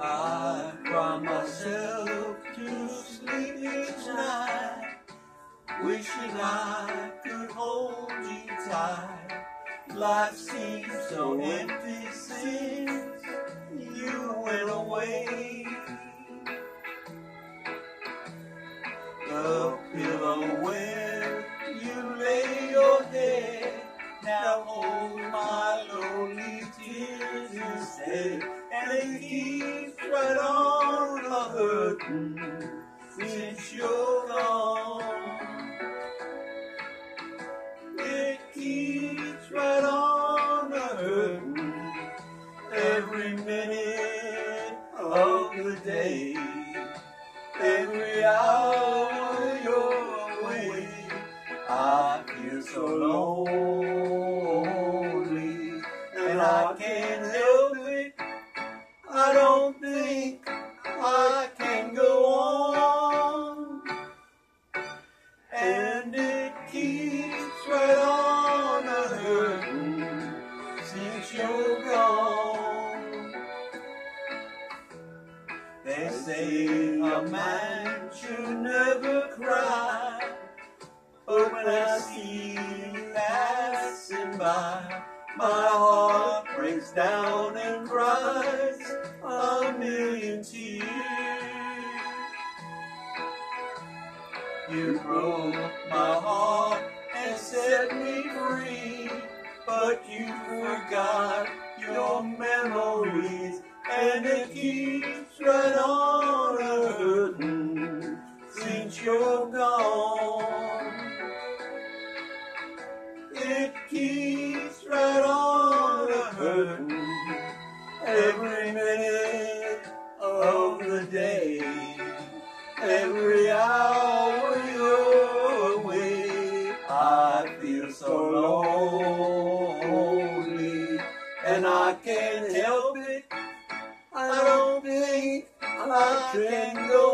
I cry myself to sleep each night, wishing I could hold you tight. Life seems so empty and it keeps right on a hurting since you're gone. It keeps right on a hurting every minute of the day, every hour don't think I can go on, and it keeps right on a hurting since you're gone. They say a man should never cry. But when I see you passing by, my heart breaks down and cries a million tears. You broke my heart and set me free, but you forgot your memories, and it keeps right on hurting since you're gone. It keeps every minute of the day, every hour you're away. I feel so lonely, and I can't help it. I don't think I can go.